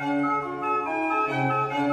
Música